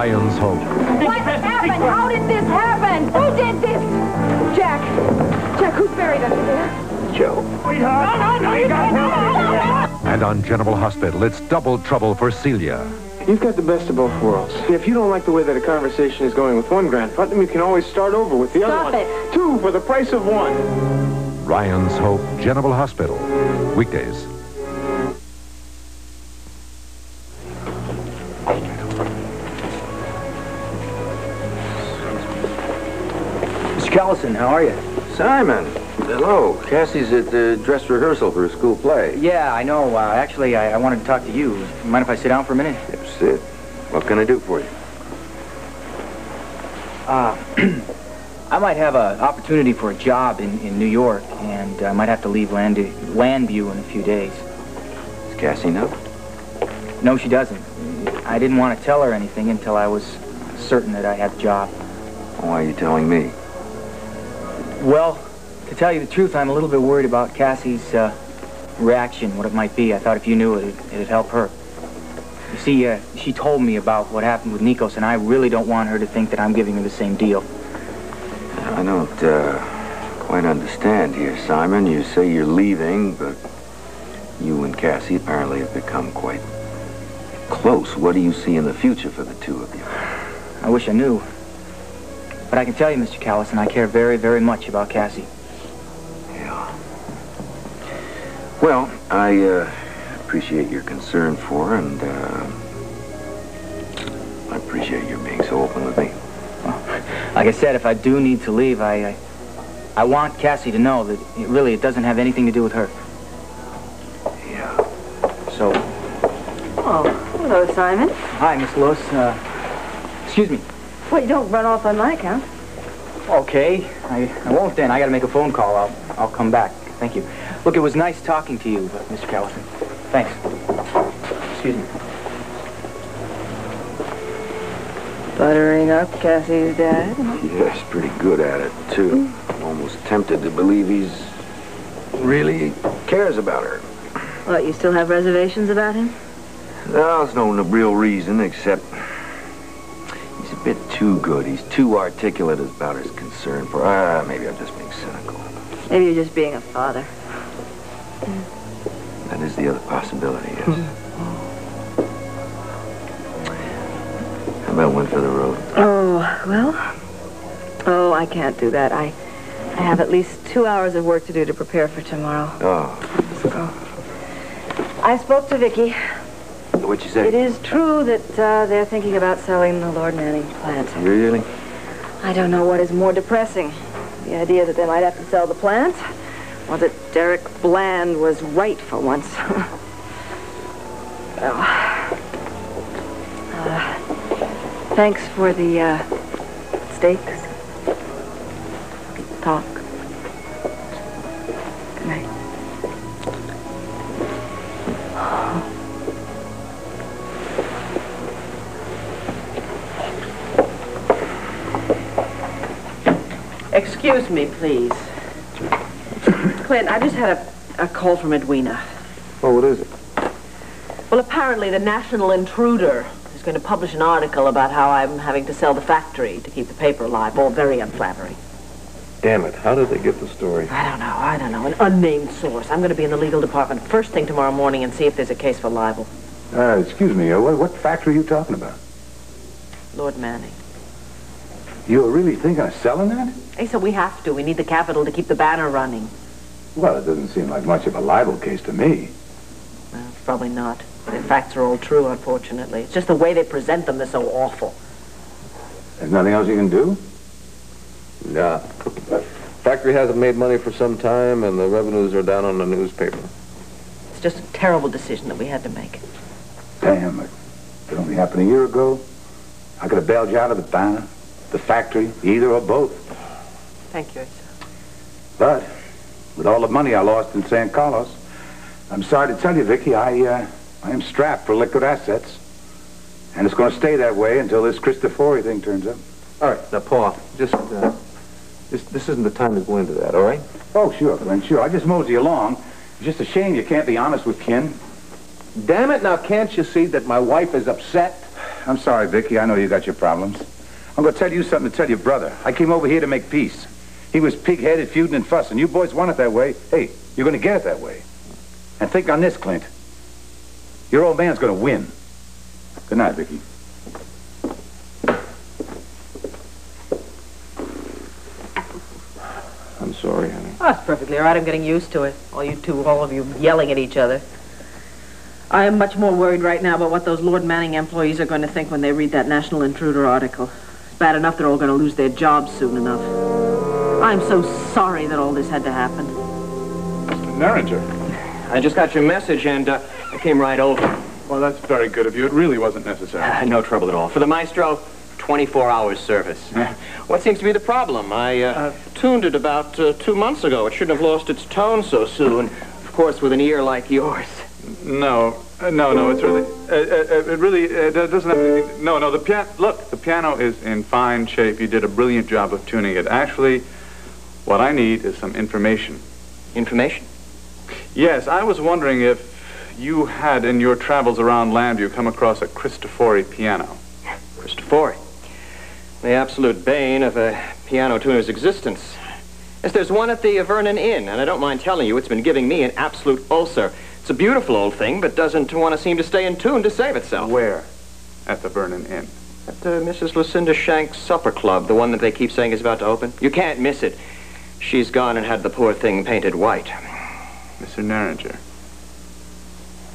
Ryan's Hope. What happened? How did this happen? Who did this? Jack. Jack, who's buried under there? Joe. No, no, no, you can't. No, no, no. And on General Hospital, it's double trouble for Celia. You've got the best of both worlds. If you don't like the way that a conversation is going with one Grant Putnam, you can always start over with the Stop other one. Stop it. Two for the price of one. Ryan's Hope General Hospital. Weekdays. Mr. Callison, how are you? Simon, hello. Cassie's at the dress rehearsal for a school play. Yeah, I know. Uh, actually, I, I wanted to talk to you. Mind if I sit down for a minute? Yep, sit. What can I do for you? Uh, I might have an opportunity for a job in, in New York, and I might have to leave Land, Llanview in a few days. Does Cassie know? No, she doesn't. I didn't want to tell her anything until I was certain that I had the job. Why are you telling me? Well, to tell you the truth, I'm a little bit worried about Cassie's uh, reaction, what it might be. I thought if you knew it, it'd, help her. You see, uh, she told me about what happened with Nikos, and I really don't want her to think that I'm giving her the same deal. I don't uh, quite understand here, Simon. You say you're leaving, but you and Cassie apparently have become quite close. What do you see in the future for the two of you? I wish I knew. But I can tell you, Mr. Callison, I care very, very much about Cassie. Yeah. Well, I uh, appreciate your concern for her, and uh, I appreciate your being so open with me. Like I said, if I do need to leave, I, I, I want Cassie to know that it really it doesn't have anything to do with her. Yeah. So, Oh, hello, Simon. hi, Miss Lewis. Uh, excuse me. Well, you don't run off on my account. Okay, I, I won't then. I got to make a phone call. I'll, I'll come back. Thank you. Look, it was nice talking to you, Mr. Callison. Thanks. Excuse me. Buttering up Cassie's dad. Yeah, he's pretty good at it, too. I'm almost tempted to believe he's really cares about her. What, you still have reservations about him? No, there's no real reason except he's a bit too good. He's too articulate about his concern for. Ah, maybe I'm just being cynical. Maybe you're just being a father. That is the other possibility, yes. How about one for the road? Oh, well. Oh, I can't do that. I, I have at least two hours of work to do to prepare for tomorrow. Oh, I spoke to Vicky. What'd say? is true that uh, they're thinking about selling the Lord Manning plant. Really? I don't know what is more depressing. The idea that they might have to sell the plant, or that Derek Bland was right for once. well, uh, thanks for the uh, steaks. Talk. Excuse me, please. Clint, I just had a, a call from Edwina. Oh, what is it? Well, apparently the National Intruder is going to publish an article about how I'm having to sell the factory to keep the paper alive. All very unflattering. Damn it. How did they get the story? I don't know, I don't know. An unnamed source. I'm going to be in the legal department first thing tomorrow morning and see if there's a case for libel. Uh, excuse me, uh, what, what factory are you talking about? Lord Manning. You're really thinking of selling that? They said we have to. We need the capital to keep the banner running. Well, it doesn't seem like much of a libel case to me. Well, probably not. The facts are all true, unfortunately. It's just the way they present them that's so awful. There's nothing else you can do? Nah. Factory hasn't made money for some time, and the revenues are down on the newspaper. It's just a terrible decision that we had to make. Damn it. It only happened a year ago. I could have bailed you out of the banner, the factory, either or both. Thank you, sir. But with all the money I lost in San Carlos, I'm sorry to tell you, Vicky, I, uh, I am strapped for liquid assets. And it's going to stay that way until this Cristofori thing turns up. All right, now, Paul, just, uh, this, this isn't the time to go into that, all right? Oh, sure, Glenn, sure. I just mosey along. It's just a shame you can't be honest with kin. Damn it, now can't you see that my wife is upset? I'm sorry, Vicky. I know you got your problems. I'm going to tell you something to tell your brother. I came over here to make peace. He was pig-headed, feuding and fussing. You boys want it that way. Hey, you're going to get it that way. And think on this, Clint. Your old man's going to win. Good night, Vicky. I'm sorry, honey. Oh, it's perfectly all right. I'm getting used to it. All you two, all of you yelling at each other. I am much more worried right now about what those Lord Manning employees are going to think when they read that National Intruder article. It's bad enough they're all going to lose their jobs soon enough. I'm so sorry that all this had to happen. Mr. Narrator. I just got your message and uh, I came right over. Well, that's very good of you. It really wasn't necessary. no trouble at all. For the maestro, 24 hours service. what seems to be the problem? I uh, tuned it about uh, two months ago. It shouldn't have lost its tone so soon. Of course, with an ear like yours. No, uh, no, no. It's really, uh, uh, it really uh, doesn't have anything. No, no. The piano. Look, the piano is in fine shape. You did a brilliant job of tuning it. Actually, what I need is some information. Information? Yes, I was wondering if you had in your travels around Llanview come across a Cristofori piano. Cristofori. The absolute bane of a piano tuner's existence. Yes, there's one at the Vernon Inn, and I don't mind telling you, it's been giving me an absolute ulcer. It's a beautiful old thing, but doesn't want to seem to stay in tune to save itself. Where? At the Vernon Inn. At uh, Mrs. Lucinda Shank's supper club, the one that they keep saying is about to open. You can't miss it. She's gone and had the poor thing painted white. Mr. Narringer,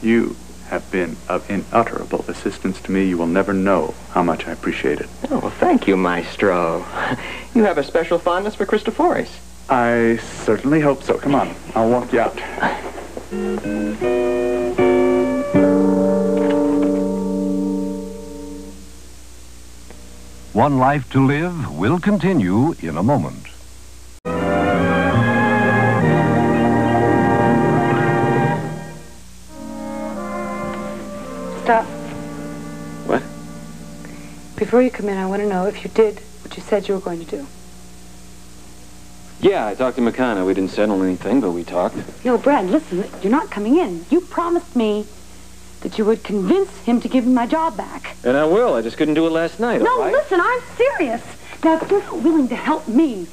you have been of unutterable assistance to me. You will never know how much I appreciate it. Oh, well, thank you, Maestro. You have a special fondness for Cristoforis. I certainly hope so. Come on, I'll walk you out. One Life to Live will continue in a moment. Stop. What? Before you come in, I want to know if you did what you said you were going to do. Yeah, I talked to McConaughey. We didn't settle anything, but we talked. No, Brad, listen, you're not coming in. You promised me that you would convince him to give me my job back. And I will. I just couldn't do it last night, no, right? listen, I'm serious. Now, if you're not willing to help me,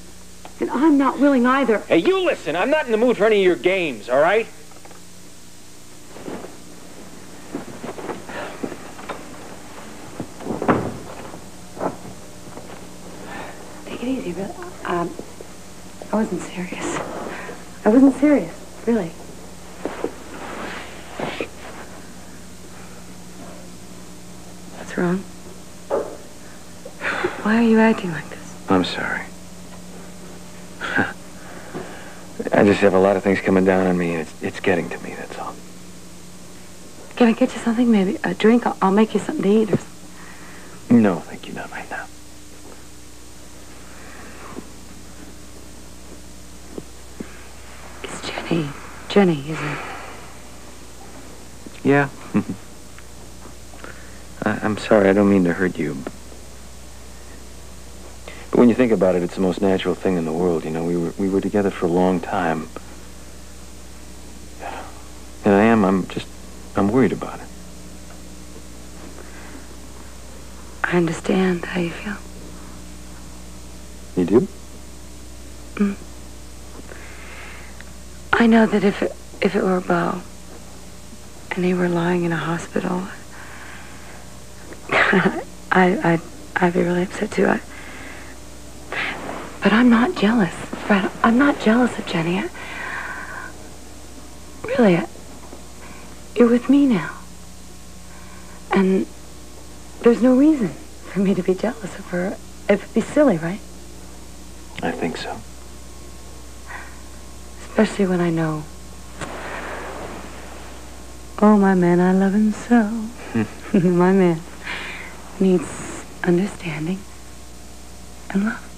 then I'm not willing either. Hey, you listen. I'm not in the mood for any of your games, all right? Take it easy, really. Um, I wasn't serious. I wasn't serious, really. What's wrong? Why are you acting like this? I'm sorry. I just have a lot of things coming down on me, and it's, it's getting to me, that's all. Can I get you something? Maybe a drink? I'll, I'll make you something to eat or something. No, thank you, not right now. It's Jenny. Isn't it? Yeah. I, I'm sorry, I don't mean to hurt you. But when you think about it, it's the most natural thing in the world, you know. We were, we were together for a long time. And I am, I'm just, I'm worried about it. I understand how you feel. You do? Mm. I know that if it, if it were Bo and he were lying in a hospital, I, I'd, I'd be really upset too. I, but I'm not jealous, Fred. I'm not jealous of Jenny. I, really, I, you're with me now. And there's no reason for me to be jealous of her. It'd be silly, right? I think so. Especially when I know. Oh, my man, I love him so. Hmm. my man needs understanding and love.